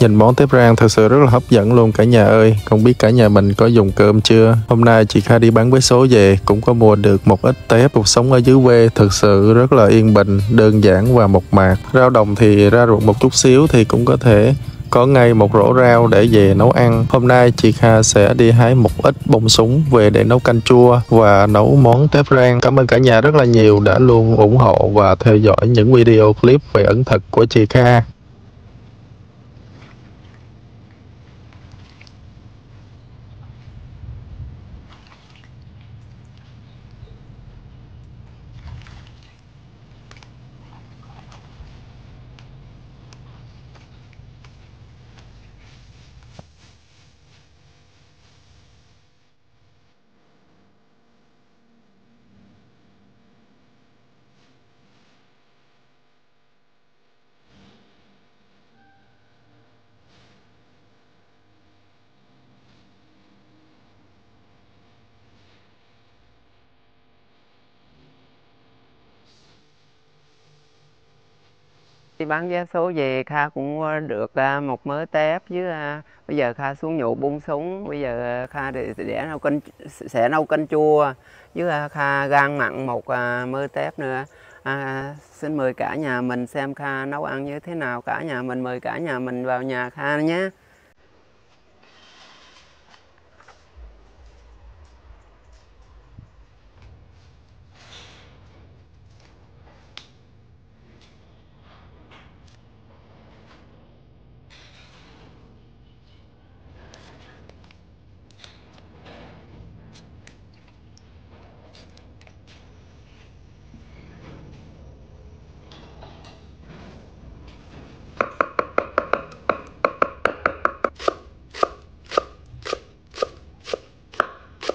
Nhìn món tép rang thật sự rất là hấp dẫn luôn, cả nhà ơi Không biết cả nhà mình có dùng cơm chưa Hôm nay chị Kha đi bán vé số về, Cũng có mua được một ít tép Cuộc sống ở dưới quê thực sự rất là yên bình, Đơn giản và mộc mạc Rau đồng thì ra ruộng một chút xíu Thì cũng có thể có ngay một rổ rau để về nấu ăn. Hôm nay chị Kha sẽ đi hái một ít bông súng về để nấu canh chua và nấu món tép rang. Cảm ơn cả nhà rất là nhiều đã luôn ủng hộ và theo dõi những video clip về ẩm thực của chị Kha. Đi bán vé số về Kha cũng ờ, được ờ, một mớ tép với ờ, bây giờ Kha xuống nhụ bung súng bây giờ Kha để, để nấu canh sẽ nấu canh chua với Kha gan mặn một mớ tép nữa. À, xin mời cả nhà mình xem Kha nấu ăn như thế nào cả nhà mình mời cả nhà mình vào nhà Kha nhé.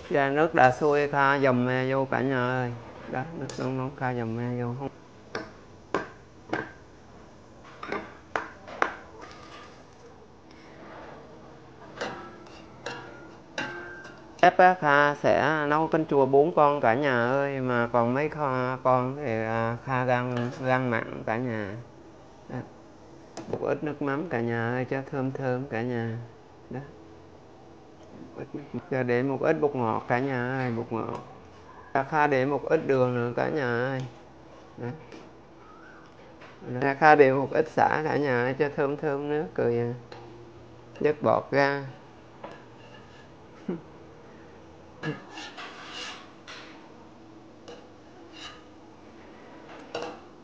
Dạ nước đã sôi kha dầm me vô cả nhà ơi. Đó nước nóng nóng kha dầm me vô không? Ép á, Kha sẽ nấu canh chua bốn con cả nhà ơi Mà còn mấy con thì à, Kha gan, gan mặn cả nhà. Đó. Một ít nước mắm cả nhà ơi cho thơm thơm cả nhà. Đó giờ để một ít bột ngọt cả nhà ơi bột ngọt. Ta Kha để một ít đường nữa cả nhà ơi. Ta Kha để một ít xả cả nhà ơi cho thơm thơm nước cười à. Dứt bọt ra.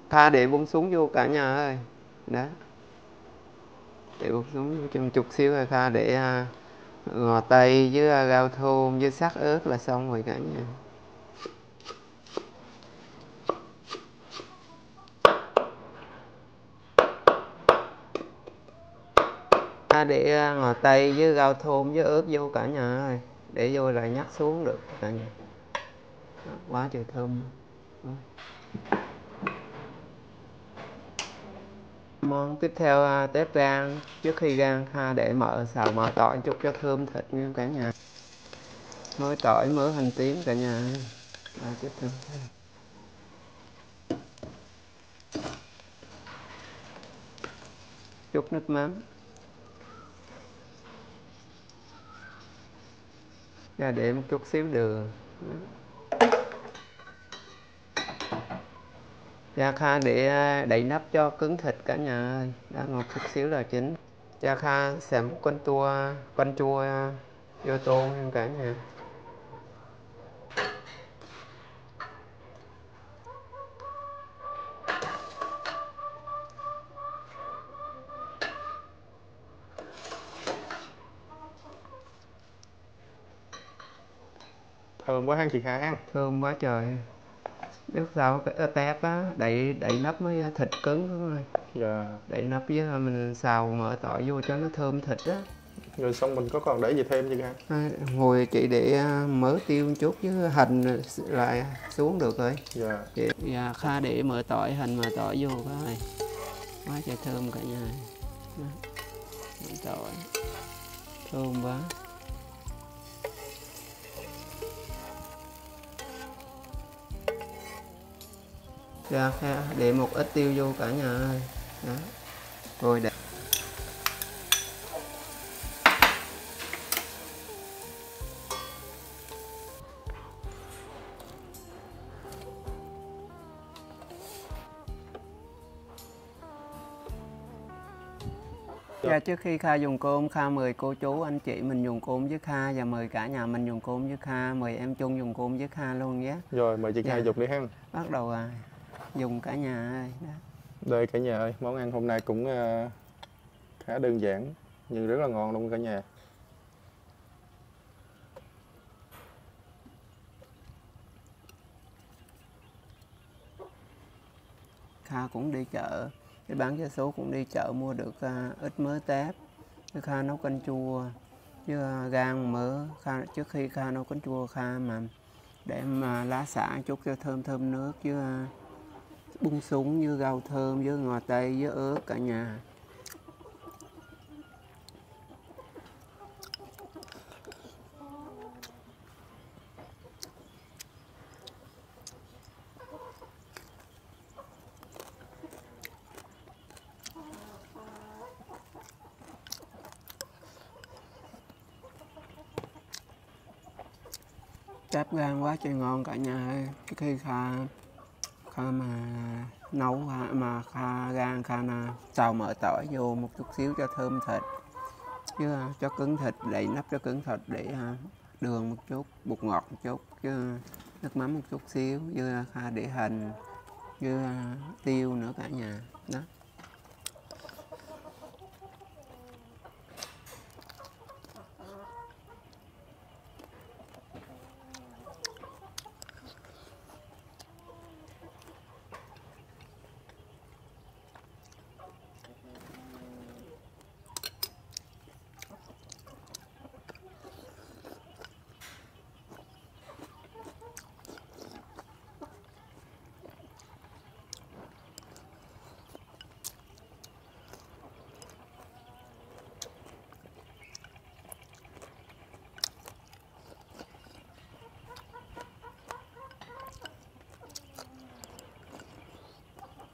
Kha để bung súng vô cả nhà ơi. Đó. Để bung súng vô trong chút xíu rồi Kha để uh, ngò tây với à, rau thơm với sắc ớt là xong rồi cả nhà. À, để à, ngò tây với rau thơm với ớt vô cả nhà ơi. Để vô là nhắc xuống được cả nhà. Quá trời thơm. Món tiếp theo à, tép rang. Trước khi rang ha để mở xào mở tỏi chút cho thơm thịt nha cả nhà. Mới tỏi mới hành tím cả nhà. À, tiếp theo. Chút nước mắm. Và để một chút xíu đường. Gia Kha để à, đậy nắp cho cứng thịt cả nhà ơi. Đã một chút xíu là chín. Gia Kha một con tua con chua à, vô tô nha cả nhà. Thơm quá ha chị Kha thơm quá trời biết sao cái tép á đậy đậy nắp mới thịt cứng rồi. Dạ. Đậy nắp với mình xào mỡ tỏi vô cho nó thơm thịt á. Rồi xong mình có còn để gì thêm chưa cả à, hồi chị để à, mỡ tiêu một chút với hành lại xuống được rồi. Dạ. Chị. Dạ, kha để mỡ tỏi hành mỡ tỏi vô coi quá trời thơm cả nhà. Mỡ tỏi. Thơm quá ra ha để một ít tiêu vô cả nhà ơi đó rồi để Dạ, trước khi Kha dùng cơm, Kha mời cô chú, anh chị mình dùng cơm với Kha và mời cả nhà mình dùng cơm với Kha, mời em chung dùng cơm với Kha luôn nhé. Rồi, mời chị Kha dạ. dùng đi ha. Bắt đầu à dùng cả nhà ơi. Đó. Đây cả nhà ơi, món ăn hôm nay cũng ờ, khá đơn giản nhưng rất là ngon luôn cả nhà. Kha cũng đi chợ, cái bán vé số cũng đi chợ mua được à, ít mớ tép. Cái Kha nấu canh chua với à, gan mỡ. Kha trước khi Kha nấu canh chua Kha mà để mà lá xả chút cho thơm thơm nước với à, bung súng với rau thơm, với ngò tây với ớt cả nhà. Chép gan quá trời ngon cả nhà ơi. Cái khi Kha Kha mà nấu Kha- mà Kha gan Kha là xào mỡ tỏi vô một chút xíu cho thơm thịt. Chứ à, cho cứng thịt để nắp cho cứng thịt để à, đường một chút, bột ngọt một chút chứ nước mắm một chút xíu như à, Kha để hành như tiêu nữa cả nhà. Đó.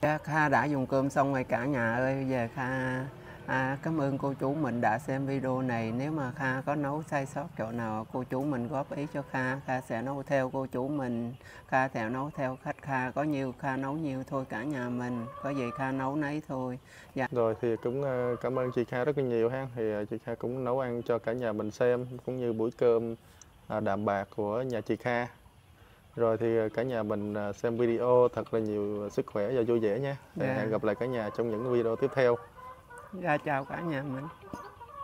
Dạ, Kha đã dùng cơm xong rồi cả nhà ơi. Bây giờ Kha à, cảm ơn cô chú mình đã xem video này. Nếu mà Kha có nấu sai sót chỗ nào cô chú mình góp ý cho Kha. Kha sẽ nấu theo cô chú mình. Kha theo nấu theo khách. Kha có nhiều Kha nấu nhiều thôi cả nhà mình. Có gì Kha nấu nấy thôi. Dạ. Rồi thì cũng à, cảm ơn chị Kha rất là nhiều ha. Thì à, chị Kha cũng nấu ăn cho cả nhà mình xem cũng như buổi cơm à, đạm bạc của nhà chị Kha. Rồi thì ờ, cả nhà mình ờ, xem video thật là nhiều sức khỏe và vui vẻ nha. Dạ. hẹn gặp lại cả nhà trong những video tiếp theo. Dạ, chào cả nhà mình